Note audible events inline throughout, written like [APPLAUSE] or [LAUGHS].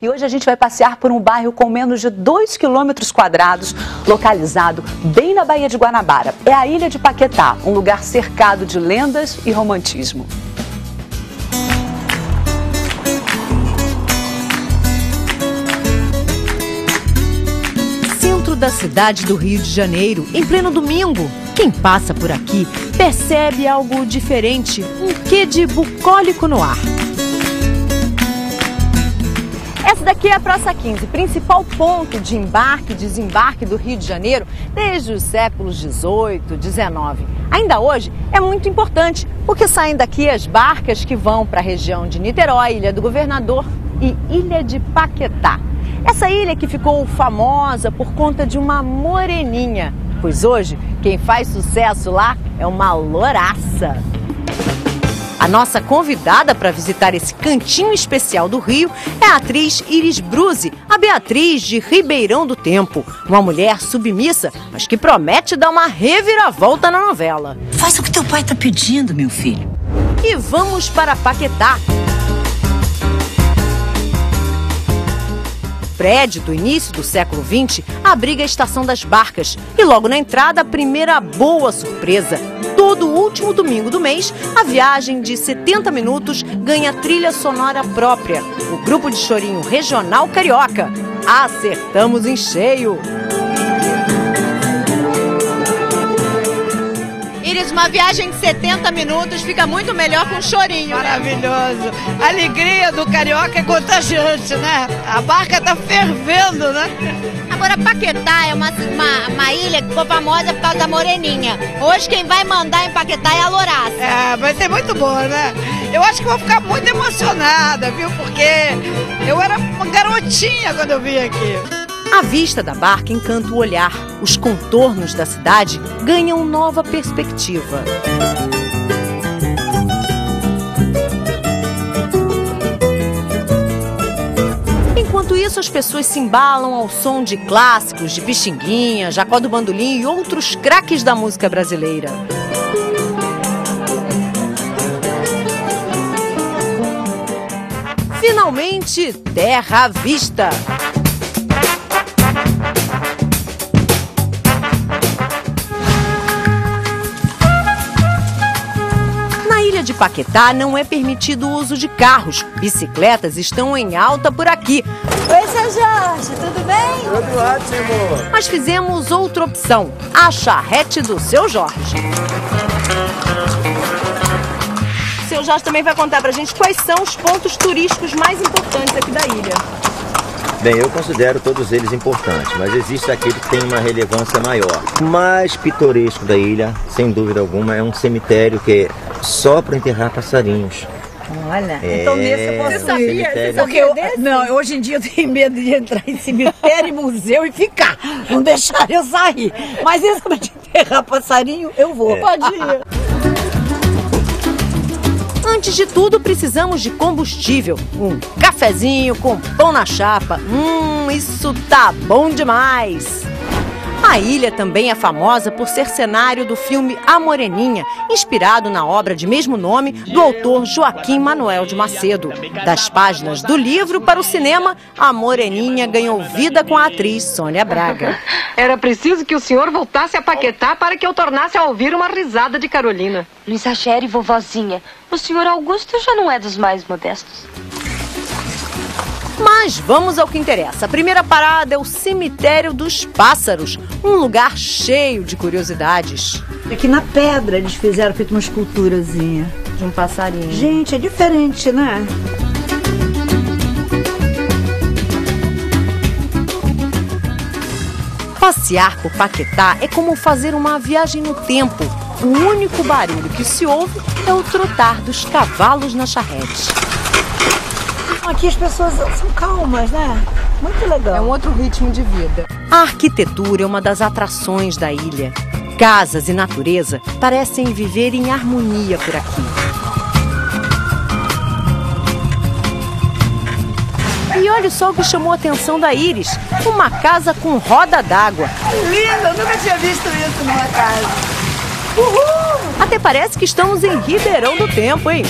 E hoje a gente vai passear por um bairro com menos de 2 quilômetros quadrados, localizado bem na Baía de Guanabara. É a Ilha de Paquetá, um lugar cercado de lendas e romantismo. Centro da cidade do Rio de Janeiro, em pleno domingo. Quem passa por aqui percebe algo diferente, um quê de bucólico no ar. Essa daqui é a Praça 15, principal ponto de embarque e desembarque do Rio de Janeiro desde os séculos 18, 19. Ainda hoje é muito importante, porque saem daqui as barcas que vão para a região de Niterói, Ilha do Governador e Ilha de Paquetá. Essa ilha que ficou famosa por conta de uma moreninha, pois hoje quem faz sucesso lá é uma louraça. A nossa convidada para visitar esse cantinho especial do Rio é a atriz Iris Bruzi, a Beatriz de Ribeirão do Tempo. Uma mulher submissa, mas que promete dar uma reviravolta na novela. Faz o que teu pai tá pedindo, meu filho. E vamos para Paquetá. Prédio do início do século XX abriga a Estação das Barcas e logo na entrada a primeira boa surpresa. Todo último domingo do mês, a viagem de 70 minutos ganha trilha sonora própria. O grupo de chorinho regional carioca. Acertamos em cheio! Uma viagem de 70 minutos fica muito melhor com um chorinho. Maravilhoso. A alegria do carioca é contagiante, né? A barca tá fervendo, né? Agora, Paquetá é uma, uma, uma, ilha que ficou famosa por causa da moreninha. Hoje quem vai mandar em Paquetá é a Louraça. É, vai ser muito boa, né? Eu acho que vou ficar muito emocionada, viu? Porque eu era uma garotinha quando eu vim aqui. A vista da barca encanta o olhar. Os contornos da cidade ganham nova perspectiva. Enquanto isso, as pessoas se embalam ao som de clássicos de Pixinguinha, Jacó do Bandolim e outros craques da música brasileira. Finalmente, terra à vista! De Paquetá não é permitido o uso de carros. Bicicletas estão em alta por aqui. Oi, seu Jorge, tudo bem? Tudo ótimo. Mas fizemos outra opção, a charrete do seu Jorge. O seu Jorge também vai contar pra gente quais são os pontos turísticos mais importantes aqui da ilha. Bem, eu considero todos eles importantes, mas existe aquele que tem uma relevância maior. O mais pitoresco da ilha, sem dúvida alguma, é um cemitério que é só para enterrar passarinhos. Olha, é, então nesse eu posso sabia, você Porque eu, não, hoje em dia eu tenho medo de entrar em cemitério e museu e ficar. Não deixar eu sair. Mas esse para enterrar passarinho, eu vou. É. Pode ir. Antes de tudo, precisamos de combustível. Um cafezinho com pão na chapa. Hum, isso tá bom demais! A ilha também é famosa por ser cenário do filme A Moreninha, inspirado na obra de mesmo nome do autor Joaquim Manuel de Macedo. Das páginas do livro para o cinema, A Moreninha ganhou vida com a atriz Sônia Braga. [LAUGHS] Era preciso que o senhor voltasse a Paquetá para que eu tornasse a ouvir uma risada de Carolina. Não exagere, vovozinha. O senhor Augusto já não é dos mais modestos. Mas vamos ao que interessa. A primeira parada é o Cemitério dos Pássaros, um lugar cheio de curiosidades. Aqui na pedra eles fizeram feito uma esculturazinha de um passarinho. Gente, é diferente, né? Passear por Paquetá é como fazer uma viagem no tempo. O único barulho que se ouve é o trotar dos cavalos na charrete. Aqui as pessoas são calmas, né? Muito legal. É um outro ritmo de vida. A arquitetura é uma das atrações da ilha. Casas e natureza parecem viver em harmonia por aqui. E olha só o que chamou a atenção da Iris: uma casa com roda d'água. Linda, eu nunca tinha visto isso numa casa. Uhul! Até parece que estamos em Ribeirão do Tempo, hein?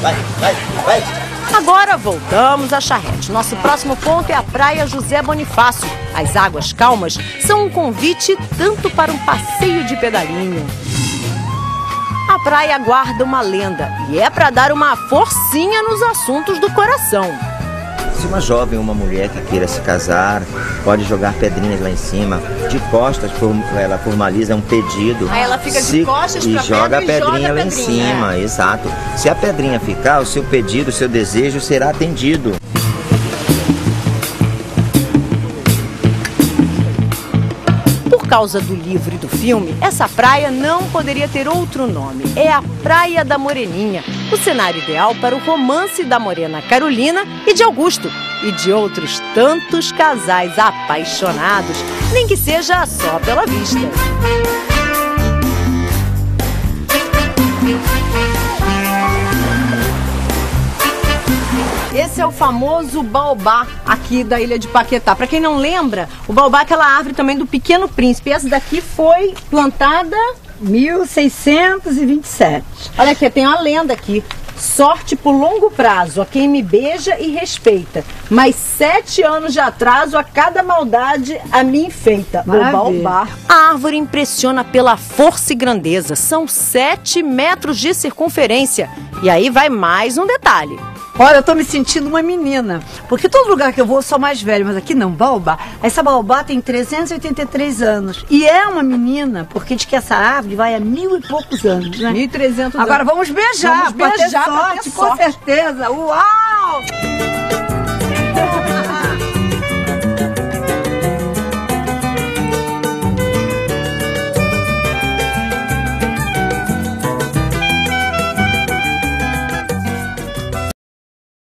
Vai, vai. Agora voltamos a Charrete. Nosso próximo ponto é a Praia José Bonifácio. As águas calmas são um convite tanto para um passeio de pedalinho. A praia guarda uma lenda e é para dar uma forcinha nos assuntos do coração. Se uma jovem ou uma mulher que queira se casar, pode jogar pedrinhas lá em cima. De costas, ela formaliza um pedido. Aí ela fica de costas e joga a pedrinha, joga lá em cima, é. exato. Se a pedrinha ficar, o seu pedido, o seu desejo será atendido. causa do livro e do filme, essa praia não poderia ter outro nome. É a Praia da Moreninha, o cenário ideal para o romance da morena Carolina e de Augusto e de outros tantos casais apaixonados, nem que seja só pela vista. Esse é o famoso baobá aqui da ilha de Paquetá. Para quem não lembra, o baobá é aquela árvore também do Pequeno Príncipe. Essa daqui foi plantada 1627. Olha aqui, tem uma lenda aqui. Sorte por longo prazo a quem me beija e respeita. Mas sete anos de atraso a cada maldade a mim enfeita. Maravilha. O baobá. A árvore impressiona pela força e grandeza. São sete metros de circunferência. E aí vai mais um detalhe. Olha, eu tô me sentindo uma menina. Porque todo lugar que eu vou eu sou mais velha, mas aqui não, Baobá. Essa Baobá tem 383 anos. E é uma menina, porque diz que essa árvore vai há mil e poucos anos, né? 1.300 anos. Agora vamos beijar. Vamos beijar sorte, sorte. com certeza. Uau!